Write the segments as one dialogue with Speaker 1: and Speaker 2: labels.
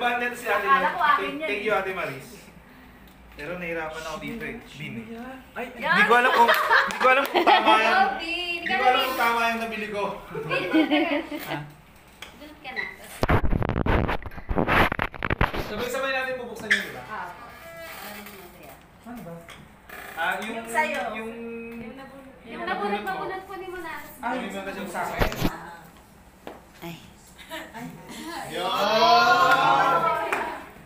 Speaker 1: Nito si Ate
Speaker 2: Akala ko akin
Speaker 1: Thank,
Speaker 2: yan
Speaker 1: thank you Ate Maris. Pero nahirapan ako dito eh. Bin eh.
Speaker 3: Ay,
Speaker 1: Hindi ko alam kung hindi ko alam kung tama yung
Speaker 2: Hello, Bin.
Speaker 1: hindi ko alam kung tama yung nabili ko.
Speaker 2: Bin, Dulot ka na.
Speaker 1: Sabay-sabay natin bubuksan yun, di ba?
Speaker 2: Ah, opo. Ano yung masaya?
Speaker 1: Ano ba? Ah, yung
Speaker 4: Yung sa'yo.
Speaker 1: yung
Speaker 2: Yung nabunot, mabunot po ni mo na.
Speaker 1: Ah, yung mga yung sa akin.
Speaker 5: Ay.
Speaker 1: Yo!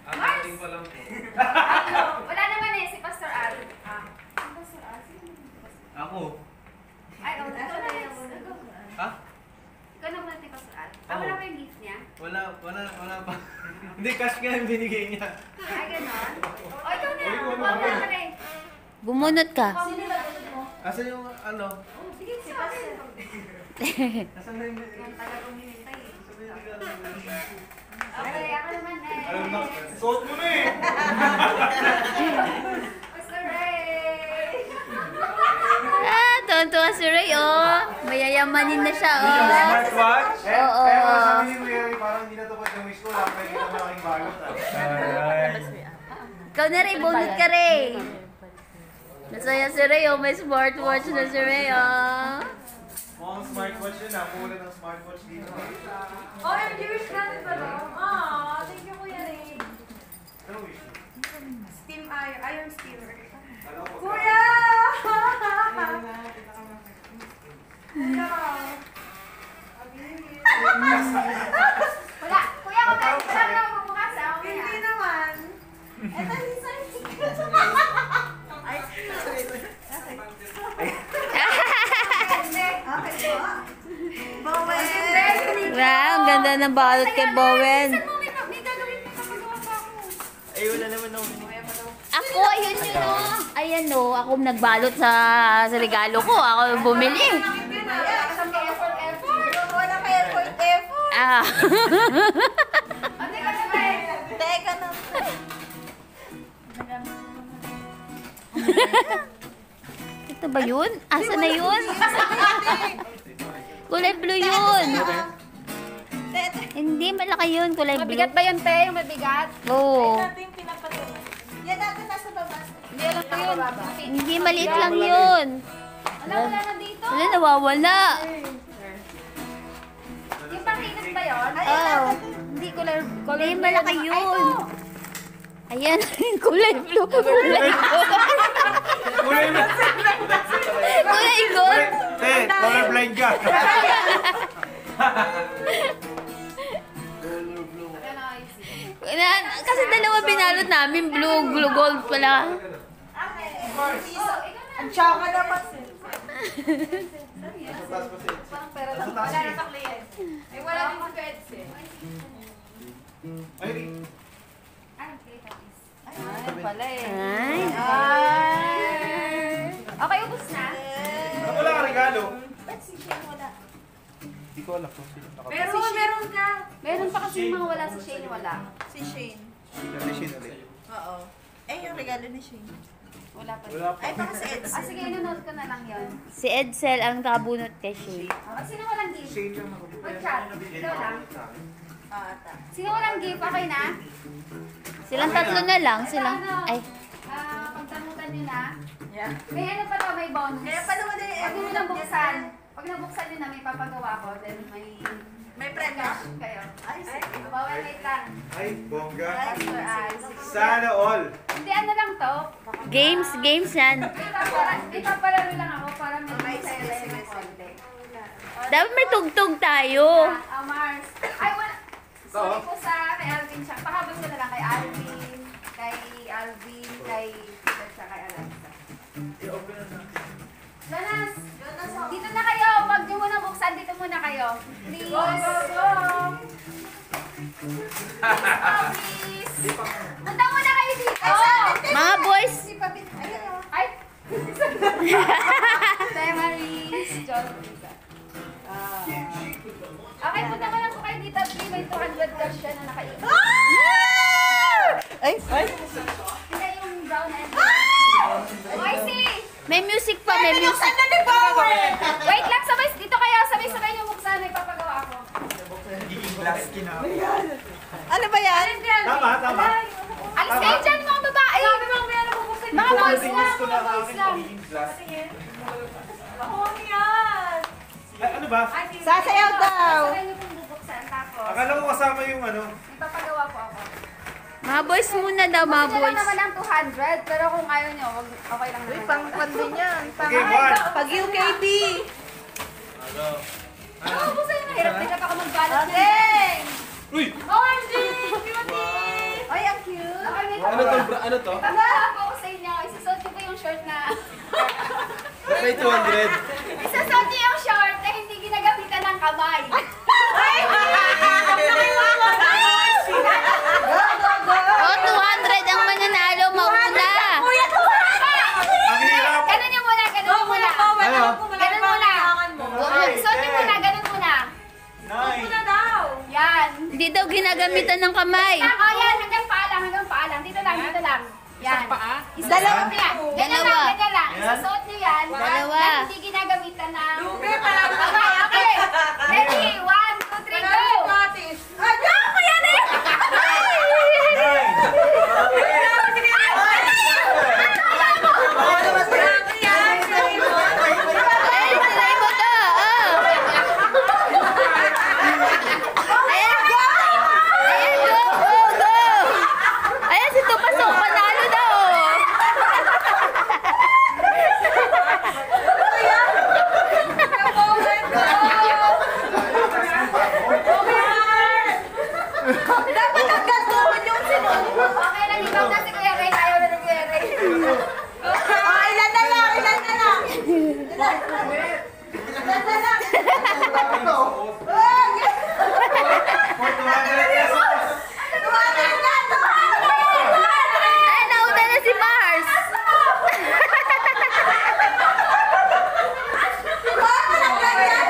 Speaker 1: Ang
Speaker 2: Mars!
Speaker 1: ating pa lang po.
Speaker 2: Ano? Wala naman eh, si Pastor Al. Ah. Si Pastor Al? Sino yung Pastor Al?
Speaker 1: Ako.
Speaker 2: Ay, oh, ikaw na yan.
Speaker 1: Ha?
Speaker 2: Ikaw na muna si Pastor Al. Ah,
Speaker 1: Ako.
Speaker 2: wala pa yung gift niya?
Speaker 1: Wala, wala, wala pa. Hindi, cash nga yung binigay niya.
Speaker 2: Ay, ganon. O, ikaw na.
Speaker 1: Na.
Speaker 2: Bumabala ka rin.
Speaker 5: Bumunot ka.
Speaker 2: Sino ba mo?
Speaker 1: Asan yung ano?
Speaker 2: Oh, sige, si Pastor.
Speaker 1: Asan na yung
Speaker 2: Ang tagal kong hinintay eh. Okay, ako naman eh.
Speaker 1: Alam na, suot mo na eh!
Speaker 2: Pastor Ray!
Speaker 5: Ah, tuwan-tuwa si Ray, oh. Mayayamanin na siya, oh.
Speaker 1: smartwatch?
Speaker 5: Eh, Oo.
Speaker 1: Kaya pala sabi ni Mary, parang hindi natupad yung wish ko. Wala pa yung malaking balot ah.
Speaker 5: Ikaw na, Ray. Bunot ka, Ray. Nasaya si Ray, oh. May smartwatch na si Ray, oh.
Speaker 1: Mukhang smartwatch yun ah. Pula ng smartwatch dito.
Speaker 4: Oh, yung viewers natin ba no? Aw, thank you Kuya Ray.
Speaker 1: Ano wish mo?
Speaker 4: Steam iron, iron steamer.
Speaker 1: Ano?
Speaker 4: Kuya! Hello.
Speaker 2: Wala. Kuya, ko tayo. Wala na ako bukas ah. Okay
Speaker 4: Hindi
Speaker 2: na.
Speaker 4: naman. Eto, Lisa. Ay, okay po. Bowen.
Speaker 5: Wow, ang ganda ng balot kay Bowen.
Speaker 2: Mo mo ako?
Speaker 1: Ay, wala naman ako.
Speaker 5: Ako, ayun yun, oh. Ayan, oh. Ako nagbalot sa, sa regalo ko. Ako bumili.
Speaker 4: Hindi na.
Speaker 2: Wala ka sa effort, effort.
Speaker 4: Wala ka effort,
Speaker 2: naman?
Speaker 4: Teka na.
Speaker 5: Ito ba yun? Asa na yun? Kulay blue yun. Hindi, malaki yun. Kulay blue.
Speaker 2: Mabigat ba yun, te? Yung mabigat?
Speaker 5: Oo.
Speaker 4: Yan natin nasa baba.
Speaker 2: Hindi alam ko yun.
Speaker 5: Hindi, maliit lang yun.
Speaker 2: Wala, wala na dito.
Speaker 5: Wala, nawawala.
Speaker 2: Yung yun?
Speaker 5: Oh.
Speaker 2: Hindi color,
Speaker 5: Kulay malaki yun. Ayan, kulay blue. Kulay gold.
Speaker 1: Kulay mo!
Speaker 5: Kulay gold.
Speaker 1: Te, colorblind ka!
Speaker 5: Wala, kasi dalawa binalot namin. Blue, blue gold pala.
Speaker 4: Ang tsaka naman.
Speaker 2: Parang pera lang. Wala na sa client. Eh, wala din sa pets eh.
Speaker 1: Ay,
Speaker 2: Ay.
Speaker 4: Ay, pala eh.
Speaker 5: Ay.
Speaker 2: Ay! Okay, ubus na.
Speaker 1: Ano wala ka regalo?
Speaker 4: Ba't si Shane wala?
Speaker 1: Hindi ko alam kung sino.
Speaker 2: Meron, meron ka. Meron pa kasi mga wala sa Shane, wala.
Speaker 4: Si Shane.
Speaker 1: Kasi sino ulit?
Speaker 4: Oo. Eh, yung regalo ni Shane.
Speaker 2: Wala pa.
Speaker 1: Wala pa.
Speaker 4: Ay, baka si Eds.
Speaker 2: Ah, sige, inunod ko na lang yun.
Speaker 5: Si Edsel ang nakabunot kay Shay.
Speaker 2: Ah, sino walang gift?
Speaker 1: Shane lang nakapit.
Speaker 2: Mag-chat. Ikaw lang.
Speaker 4: Ah, ata.
Speaker 2: Sino walang gift? Okay na?
Speaker 5: Silang tatlo na lang. Silang,
Speaker 2: ano,
Speaker 5: ay,
Speaker 2: Ah, pagdamutan nyo na.
Speaker 4: Yeah.
Speaker 2: May ano pa to, may bonus.
Speaker 4: Kaya pa naman eh.
Speaker 2: Pag nyo nang buksan, pag nabuksan nyo na, may papagawa ko, then may
Speaker 4: May ka?
Speaker 2: kayo.
Speaker 4: Ay, sige.
Speaker 2: Bawal wait lang.
Speaker 1: Ay, bongga. Sana all.
Speaker 2: Hindi, ano lang to.
Speaker 5: games, games yan.
Speaker 2: May papala- May papalaro lang ako para may
Speaker 4: Ay,
Speaker 2: masaya
Speaker 4: sige, sige.
Speaker 5: Dapat may tugtog tayo.
Speaker 2: Ah, Mars. Ay, wala. Sorry po sa kay Alvin siya. Pahabol ko na lang kay Alvin, kay Alvin, kay siya kay Alexa. Jonas! Dito na buksan, dito muna kayo. Please. Go, go, go! Please. Punta muna kayo dito.
Speaker 5: Mga boys,
Speaker 4: Si Papi. Ayun o.
Speaker 2: Ay! Memories. John. Ah. Okay, punta ko lang po kayo dito. Please, may 200 cash siya na nakaipon.
Speaker 4: Ay, ay.
Speaker 2: Hindi yung brown and Oy, see!
Speaker 5: may music pa, may music.
Speaker 2: Wait lang, sabay, dito kayo, sabay-sabay yung buksan, may papagawa ako.
Speaker 1: Giging glass skin ako.
Speaker 6: Ano ba yan?
Speaker 3: Tama, tama.
Speaker 2: Alis kayo dyan mga babae!
Speaker 4: Sabi mo, may ano bubuksan
Speaker 2: Mga
Speaker 4: dito.
Speaker 2: boys
Speaker 3: Tingin
Speaker 2: lang,
Speaker 3: na
Speaker 2: mga
Speaker 3: ang
Speaker 2: boys lang.
Speaker 4: Ako yan.
Speaker 3: Ay, ano ba?
Speaker 6: Sasayaw daw.
Speaker 3: Akala ko kasama yung ano.
Speaker 2: ipapagawa po ako.
Speaker 5: Mga boys muna daw, mga
Speaker 2: Kasi lang
Speaker 5: boys.
Speaker 2: naman ang 200, pero kung ayaw wag, okay lang
Speaker 6: Uy,
Speaker 2: naman.
Speaker 6: pang pandin yan.
Speaker 3: Okay, one.
Speaker 6: pag UKB.
Speaker 2: Oo, po sa'yo mahirap. Tingnan pa ako magbalot niya.
Speaker 3: Uy!
Speaker 4: OMG! Cutie!
Speaker 6: Ay, ang cute.
Speaker 2: Okay, may
Speaker 7: Ano to? bra- Ano to?
Speaker 2: Po ako sa inyo. Isasot ko po yung short na...
Speaker 7: May 200?
Speaker 2: Isasot niyo yung short na hindi ginagamitan ng kamay.
Speaker 5: Oh, Hindi daw ginagamitan ng kamay.
Speaker 2: Lang, oh yan, hanggang paa lang, hanggang paa lang. Dito lang, dito lang. Yan. Isasot
Speaker 6: Dalawa.
Speaker 2: niyo yan. Ganyan
Speaker 5: Dalawa.
Speaker 2: lang, ganyan lang. Isasot niyo yan.
Speaker 5: Dalawa.
Speaker 2: Na hindi ginagamitan ng...
Speaker 4: Lubi, parang
Speaker 2: Okay, okay. Ready? One, two, three, go!
Speaker 4: Cuties.
Speaker 6: Ay, ako yan eh.
Speaker 3: Nine!
Speaker 5: Ay, tuloy mo to. Oh. Ayan. Ayan, go, go, go. Ayan, si Tupasok, panalo daw.
Speaker 6: Dapat ang gastuhan yung sinunod.
Speaker 2: Okay, nag-ibang na si Kuya Ray. Ayaw na ni Kuya Ray.
Speaker 6: Oh, ilan na lang, ilan na lang. Ilan ilan na lang. Ay,
Speaker 3: For 200 pesos!
Speaker 6: tumagal na, tumagal.
Speaker 5: Ay, nauna na si Mars.
Speaker 6: Tumagal ang ganyan.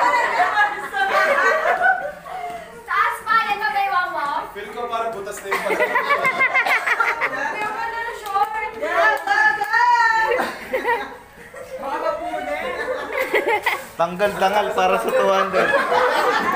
Speaker 2: Taas pa, yan ba may wang mo?
Speaker 7: Feel ko parang butas na yung pag-
Speaker 3: Tanggal dangal para sa 200.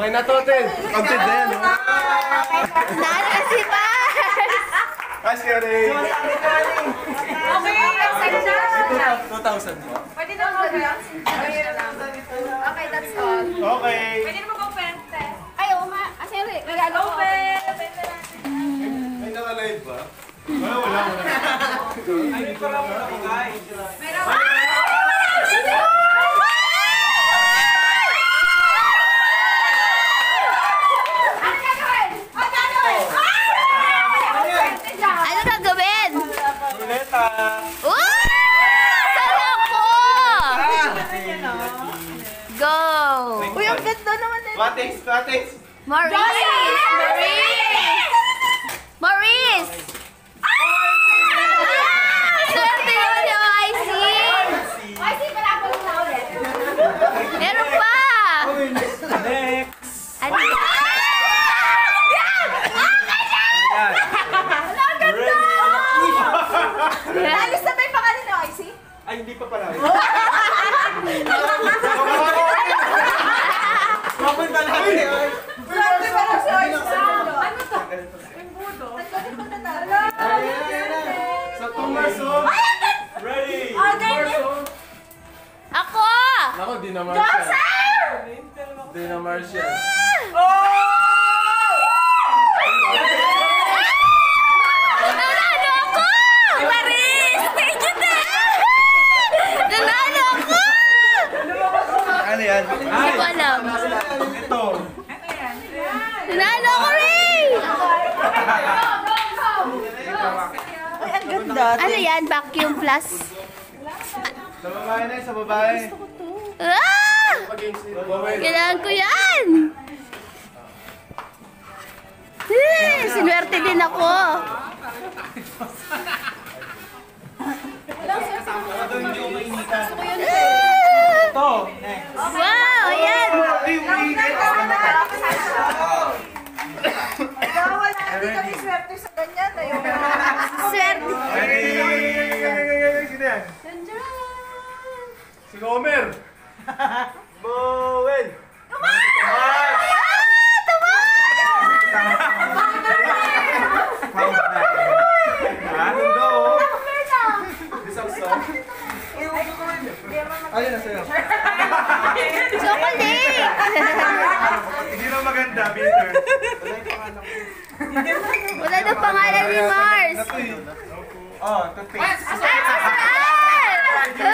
Speaker 6: Okay na
Speaker 7: to, Ted.
Speaker 3: Counted na yan, no?
Speaker 5: Nalo na si Mars.
Speaker 3: Hi, Sherry!
Speaker 4: Okay, excited
Speaker 7: 2,000 po.
Speaker 4: Pwede na mo ba?
Speaker 2: Okay, that's all.
Speaker 3: Okay.
Speaker 4: Pwede na mag-open.
Speaker 2: Ay, oo nga. Ah, sorry, regalo ko.
Speaker 4: Open!
Speaker 7: May naka-live ba?
Speaker 3: Wala, wala, wala.
Speaker 2: Ano gagawin?
Speaker 5: Wow! Sarap ko! Ah! Go! Uy,
Speaker 2: ang ganda naman na.
Speaker 3: What is, what
Speaker 5: is? Maurice! Maurice! Plus?
Speaker 1: Sa babae na sa babae.
Speaker 5: Ah! Kailangan ko yan! Eh, sinwerte din ako.
Speaker 1: Ito.
Speaker 5: Wow, ayan!
Speaker 3: Bawal na hindi kami swerte sa ganyan. Ayun.
Speaker 5: Swerte.
Speaker 1: Yan? Si Homer. Bowen.
Speaker 5: Ah!
Speaker 1: Mundo, oh. Ayun na sa'yo.
Speaker 5: Chocolate!
Speaker 1: Hindi na maganda, bitter.
Speaker 5: Wala na pangalan ni Mars.
Speaker 1: Oh, toothpaste.
Speaker 5: Ito,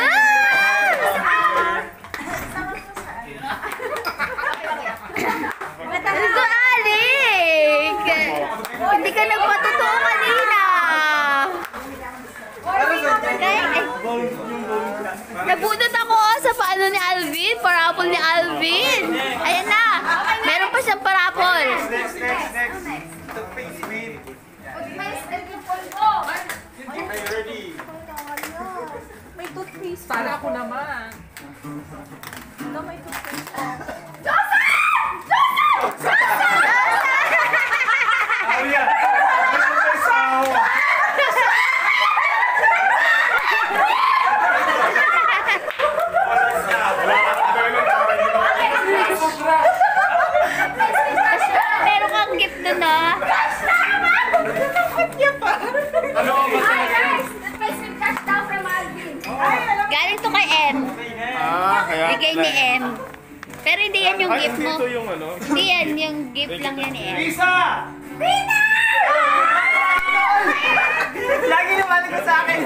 Speaker 5: Alik! Hindi ka nagpatotoo kanina. Nabunot ako oh, sa paano ni Alvin, parapol ni Alvin. Ayan na, meron pa siyang parapol.
Speaker 1: Next, next, next. Toothpaste with.
Speaker 8: Okay, ready.
Speaker 3: May
Speaker 4: Para ako naman.
Speaker 3: Ito may toothpaste.
Speaker 1: Oh, yeah. Ano ba yung sawa?
Speaker 5: Meron kang gift doon, ah.
Speaker 1: Ano
Speaker 5: Galing to kay M.
Speaker 8: Ah, kaya.
Speaker 5: Bigay ni M. Pero hindi yan yung
Speaker 8: Ay,
Speaker 5: gift mo.
Speaker 8: dito yung ano.
Speaker 5: Hindi yan, yung gift lang yan ni M.
Speaker 1: Lisa!
Speaker 3: Lagi naman ko sa akin.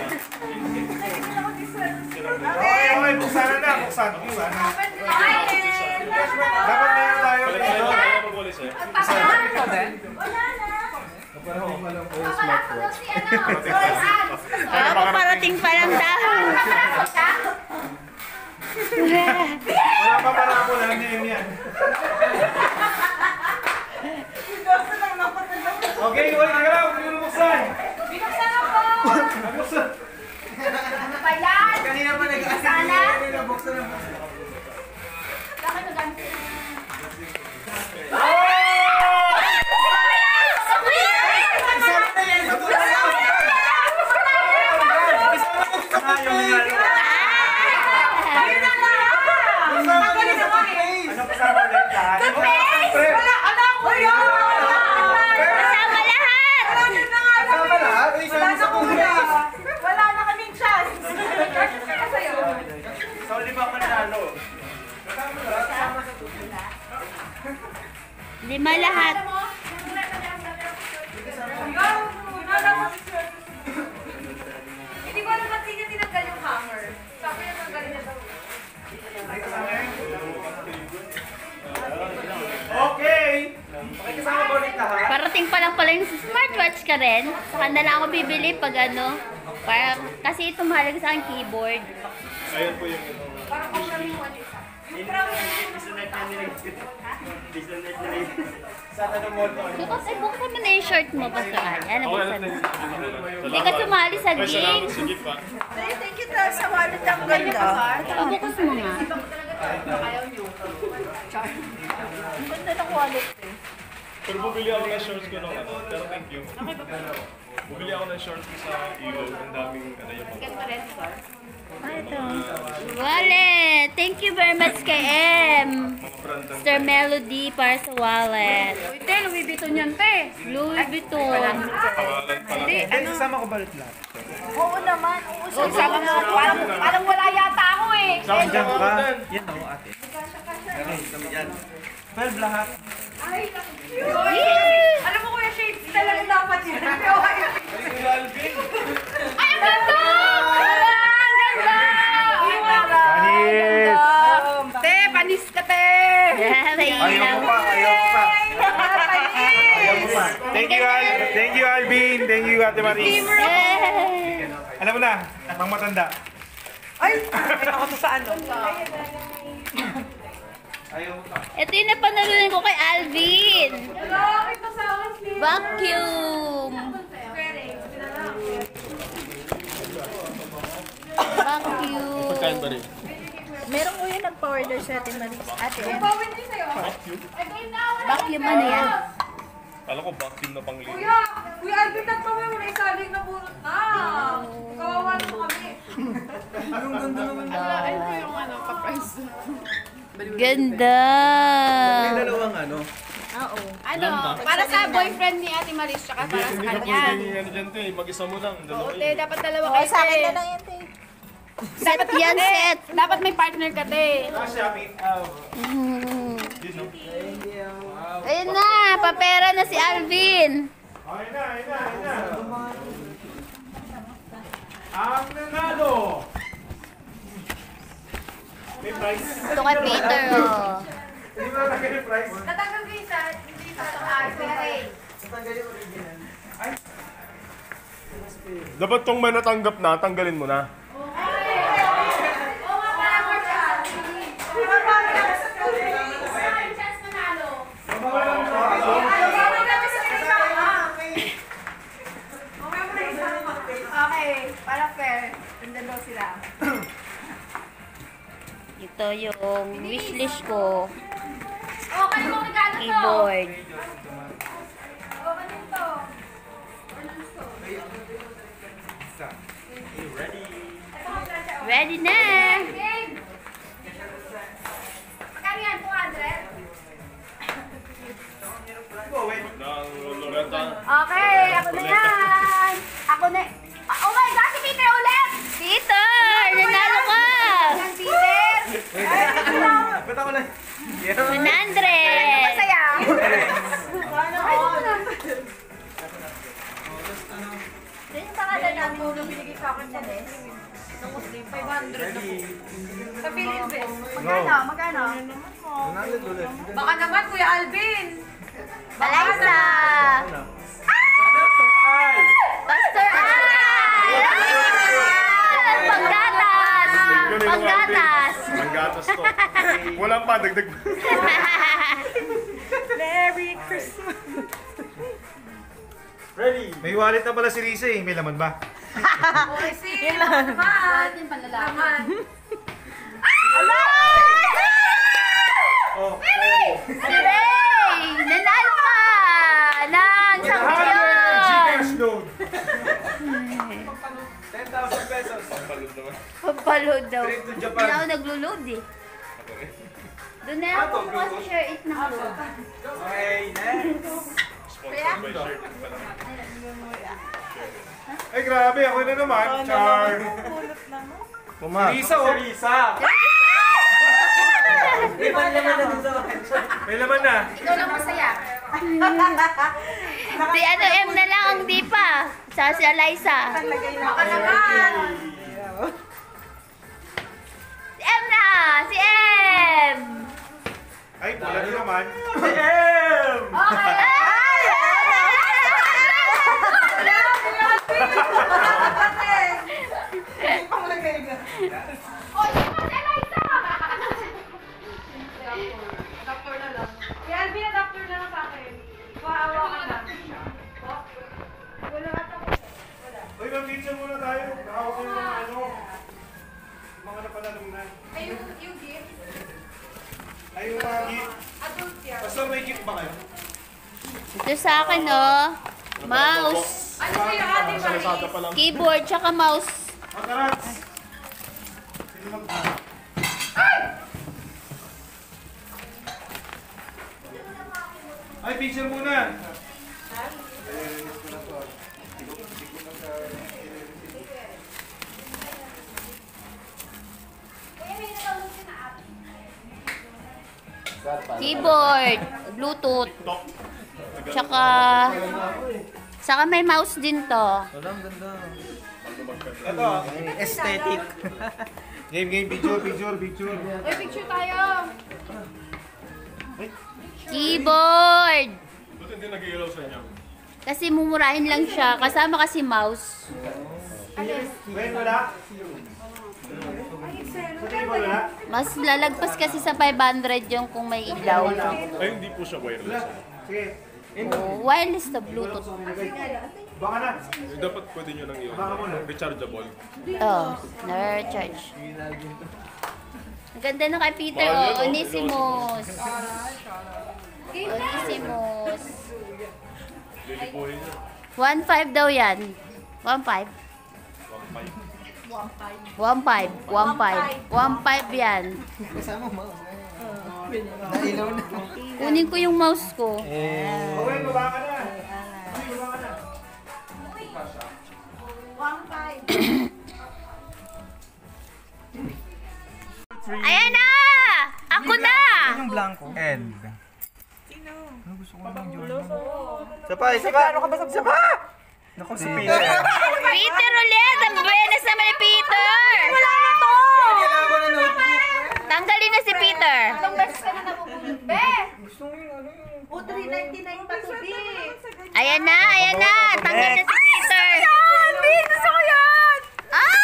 Speaker 1: Okay, okay. Buksan na na. Buksan. Buksan na. Dapat meron tayo.
Speaker 2: Papalako daw si ano, Royce
Speaker 5: Ah, paparating pa lang daw.
Speaker 1: Wala pa para ako lang name yan. Okay, wait, teka lang. Hindi mo buksan.
Speaker 2: Binuksan ako!
Speaker 1: Buksan.
Speaker 2: Ano ba yan?
Speaker 1: Kanina pa nag-asal.
Speaker 2: Sana?
Speaker 1: Buksan na.
Speaker 5: Lang pala yung smartwatch ka rin. Sa kanila lang ako bibili pag ano. Para, kasi ito mahalaga sa akin keyboard.
Speaker 8: Ayun po yung
Speaker 4: Parang ako yung one isa. Yung
Speaker 1: mall to.
Speaker 5: Bukas, ay, buksan mo na yung shirt mo, Pastor Ali. Ano, mo.
Speaker 8: tayo.
Speaker 5: Hindi ka sumali sa game.
Speaker 8: sa
Speaker 3: thank you daw sa wallet ang ganda.
Speaker 5: Pabukas mo nga.
Speaker 3: Ang ganda ng wallet eh.
Speaker 8: Pero bumili ako ng shorts ko nung ano. Pero thank you. Bumili ako ng shorts ko sa iyo. Ang daming ano yung mga.
Speaker 5: Ah, ito. Wallet! Thank you very much kay M. Mr. Melody para sa wallet.
Speaker 2: Te, Louis Vuitton yan, te.
Speaker 5: Louis Vuitton.
Speaker 1: Hindi, sasama ko balot lahat.
Speaker 3: Oo naman, oo.
Speaker 2: Oh, sama mo. Parang, parang wala yata ako eh.
Speaker 8: Saan
Speaker 1: Diyan
Speaker 8: ka?
Speaker 1: Yan o, ate. Yan. 12 lahat.
Speaker 2: Alam mo kuya, shades talaga dapat yun.
Speaker 8: Ay,
Speaker 2: Ay, ang ganda! Ang ganda!
Speaker 1: Panis!
Speaker 2: Te, panis ka, te!
Speaker 5: May
Speaker 1: Ayaw mo pa, ayaw mo pa. Ayaw mo pa. Thank you, Al. Thank you, Alvin. Thank you, Ate Marie.
Speaker 5: Yay!
Speaker 1: Alam mo na, pang matanda.
Speaker 3: Ay, ay ako sa ano.
Speaker 5: Ito yung napanalunan ko kay Alvin. Vacuum. Vacuum.
Speaker 8: Pagkain ba rin?
Speaker 3: Meron ko yung nagpa-order sa atin Maris. Ate M.
Speaker 4: Bawin din sa'yo.
Speaker 5: Vacuum ano yan?
Speaker 8: Kala ko vacuum na panglinis.
Speaker 4: Kuya! Kuya Alvin, pa mo na isaling na bunot na. Kawawa na mo kami.
Speaker 5: Ganda.
Speaker 1: Dalawang ano.
Speaker 2: Ano, para sa boyfriend ni Ate Maris, tsaka para sa
Speaker 8: Hindi na
Speaker 2: kanya.
Speaker 8: pwede yung ano dyan, te. Mag-isa mo lang.
Speaker 2: Oo, te, dapat dalawa
Speaker 3: Oo,
Speaker 2: kayo,
Speaker 3: sa akin na lang yan, te.
Speaker 5: Set yan, set.
Speaker 2: Dapat may partner ka, te.
Speaker 5: Mm. Ayun na, papera na si Alvin.
Speaker 1: Ayun na, ayun na, ayun na. Ang nanalo! May price.
Speaker 5: Ito kay Peter, oh.
Speaker 1: Hindi mo na yung price.
Speaker 2: Tatanggal ko isa, hindi sa ate.
Speaker 8: Dapat tong may natanggap na, tanggalin mo na.
Speaker 2: Okay, para fair. Ganda daw sila.
Speaker 5: Ito yung wishlist ko.
Speaker 2: Okay mo regalo to.
Speaker 5: Keyboard.
Speaker 2: Okay din to.
Speaker 5: Ready na.
Speaker 2: Magkano yan? 200?
Speaker 8: Ng Loretta.
Speaker 2: Okay, ako na yan. Ako na. Ah, Oh my God, si Peter ulit!
Speaker 5: Peter, nanalo ka.
Speaker 2: Yan, Peter!
Speaker 1: Ba't ako na?
Speaker 5: 100.
Speaker 2: Masaya.
Speaker 3: Yan yung pangalan namin nung binigay sa akin sa Les.
Speaker 4: Sa Philippines.
Speaker 2: Magkano? Magkano?
Speaker 4: Baka naman, Kuya Alvin.
Speaker 5: Alaysa. Pastor Al. Panggatas. Panggatas.
Speaker 8: Ang gatas to. Wala pa, dagdag.
Speaker 3: Merry Christmas.
Speaker 1: Ready? May wallet na pala si Risa eh. May laman ba?
Speaker 4: Okay, see. Naman.
Speaker 2: Atin panlalaki.
Speaker 4: Naman.
Speaker 1: Oh,
Speaker 5: Si
Speaker 1: 10,000 pesos.
Speaker 8: Palod naman.
Speaker 5: Papaload daw.
Speaker 1: Straight to
Speaker 5: Hindi
Speaker 1: Japan.
Speaker 5: na ako naglo-load eh. Doon na ako kumuha sa share it na ako.
Speaker 1: Okay, next.
Speaker 8: Sponsored by shirt.
Speaker 1: Ay, grabe. Ako na naman. Char. Mama. Risa, oh. Risa. May laman na.
Speaker 2: Ikaw lang masaya.
Speaker 5: Si ano M na lang ang di pa. Sa si Eliza.
Speaker 4: Baka naman.
Speaker 5: Si M!
Speaker 1: Ay, wala din naman.
Speaker 5: Okay. Ay!
Speaker 2: Oh, yun pa si palalumnan.
Speaker 8: Ay, yung, yung gift? Ay, yung mga gift? Adult yan. Pastor, may gift ba kayo?
Speaker 5: Ito sa akin, no? Mouse.
Speaker 4: Ano sa'yo, Ate
Speaker 8: Maris?
Speaker 5: Keyboard, tsaka mouse.
Speaker 1: Makarats! Sino mag- Ay! Ay, picture muna!
Speaker 5: Keyboard, Bluetooth, tsaka... Saka may mouse din to.
Speaker 1: Ito. Aesthetic. game, game, picture, picture, picture.
Speaker 2: Uy, picture tayo.
Speaker 5: Keyboard!
Speaker 8: Buti hindi nag-iilaw sa inyo.
Speaker 5: Kasi mumurahin lang siya. Kasama kasi mouse. Mas lalagpas kasi sa 500 yung kung may ilaw.
Speaker 8: Ay, hindi po siya wireless.
Speaker 1: Sige.
Speaker 5: Oh, wireless na Bluetooth.
Speaker 1: Baka na.
Speaker 8: Eh, dapat pwede nyo lang yun. Rechargeable.
Speaker 5: Oh, na-recharge. Ang ganda na kay Peter, oh.
Speaker 8: Lilipuhin nyo.
Speaker 5: 1.5 daw yan. 1.5. 1.5. 1.5. 1.5 yan. Kunin ko yung mouse ko.
Speaker 1: Owen, baba ka na. Uy, baba ka na.
Speaker 5: Ayan na! Ako na!
Speaker 1: End. Sino? Ano gusto ko lang Jordan? Isa pa, isa pa! Ano ka ba sa Isa pa! Naku, si Peter.
Speaker 5: Peter ulit! Ang buenas naman ni Peter! Wala na to! Tanggalin na si Peter.
Speaker 2: Ilang beses ka na nabubulog, be?
Speaker 3: O, 399 pa to, be.
Speaker 5: Ayan na, ayan na! Tanggal na si Peter. Yan! Gusto ko yan! Ah!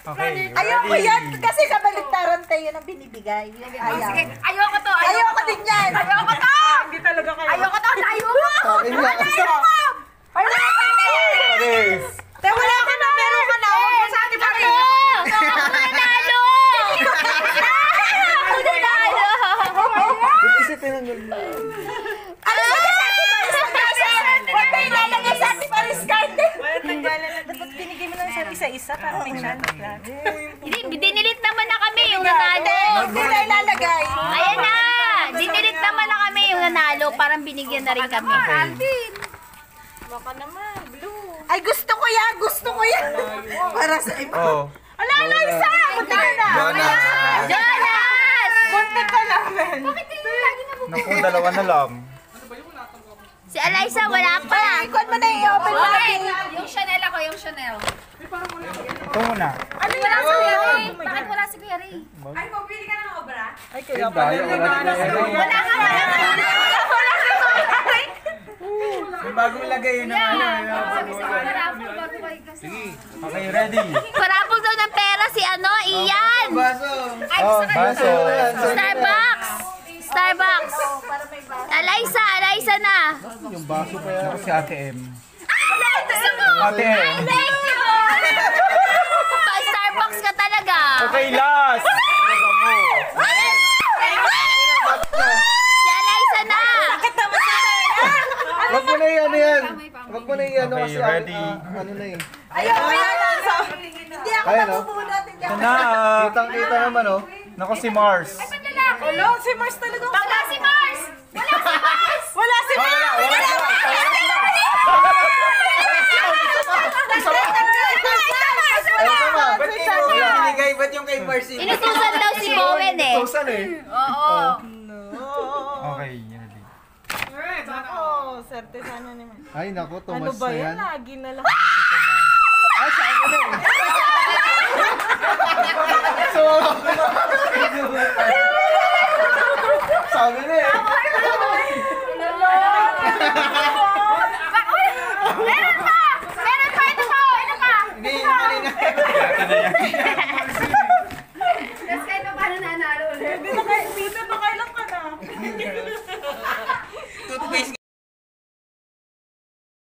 Speaker 1: Okay,
Speaker 3: Ayoko yan kasi kabaligtaran tayo ng binibigay. Yung ayaw.
Speaker 2: Sige, ayoko to.
Speaker 3: Ayoko din yan.
Speaker 2: Ayoko to! Hindi talaga kayo. Ayoko to, layo mo!
Speaker 1: Akin lang. Pares.
Speaker 3: Te, wala ka na, meron
Speaker 4: lang sa isa-isa para may chance lang.
Speaker 5: Hindi, dinilit naman na kami yung nanalo.
Speaker 3: Huwag na ilalagay.
Speaker 5: Ayan na! Dinilit naman na kami yung nanalo. Parang binigyan na rin kami.
Speaker 4: Baka naman, blue.
Speaker 3: Ay, gusto ko yan. Gusto ko yan. Para sa iba.
Speaker 1: Oh.
Speaker 3: Ala, ala, isa. Punta ka na.
Speaker 1: Jonas.
Speaker 5: Jonas!
Speaker 3: Punta ka namin.
Speaker 1: Naku, dalawa na lang.
Speaker 5: Si Eliza, wala pa.
Speaker 3: Ikon mo na i-open.
Speaker 2: Okay, yung Chanel ako, yung Chanel.
Speaker 1: Ito muna.
Speaker 2: Ano wala si Kuya Ray? Bakit wala si Kuya Ray?
Speaker 3: Ay, mabili ka ng obra?
Speaker 1: Ay, kaya pala. Wala na.
Speaker 2: Wala ka, wala ka, wala ka, wala ka.
Speaker 1: May bagong lagay ng ano.
Speaker 2: Kayo kasi.
Speaker 1: Okay, ready.
Speaker 5: Parapol daw ng pera si ano, Ian.
Speaker 1: Baso.
Speaker 2: Ay,
Speaker 1: Oh,
Speaker 2: ka
Speaker 1: baso.
Speaker 5: Starbucks. Starbucks. Eliza, Eliza na.
Speaker 1: Yung baso pa yan. Si Ate M.
Speaker 5: Ah, gusto mo?
Speaker 1: Ate M.
Speaker 5: Thank you. Pa Starbucks ka talaga.
Speaker 1: Okay, last.
Speaker 5: Si Eliza na.
Speaker 6: Wag mo na yan, ano yan. Wag mo na yan, ano
Speaker 1: Okay,
Speaker 6: kasi
Speaker 1: ready?
Speaker 6: ah, ano na eh.
Speaker 3: Ayoko yan. So, hindi ako
Speaker 6: Ayan, oh.
Speaker 3: mabubunot. Hindi ako.
Speaker 1: Na, ah,
Speaker 6: Kitang kita naman, oh.
Speaker 1: Nako si Mars.
Speaker 2: Ba't lalaki?
Speaker 3: Hello, si Mars talaga.
Speaker 2: Wala si Mars! Wala si Mars!
Speaker 3: Wala si Mars.
Speaker 6: Ayun naman.
Speaker 1: Binigay, Mars?
Speaker 5: Inutusan daw si Bowen eh.
Speaker 6: Tusan eh.
Speaker 2: Oo.
Speaker 1: Okay, ready.
Speaker 4: Oh, serte sana naman.
Speaker 6: Ay, nako,
Speaker 4: Ano
Speaker 6: tumas
Speaker 4: ba
Speaker 6: na
Speaker 4: yan?
Speaker 6: yan.
Speaker 4: Lagi na lang.
Speaker 6: Ay, sa akin na eh. So, sabi na eh.
Speaker 2: Meron pa! Meron pa! Ito pa! Ito pa!
Speaker 6: Hindi, hindi na.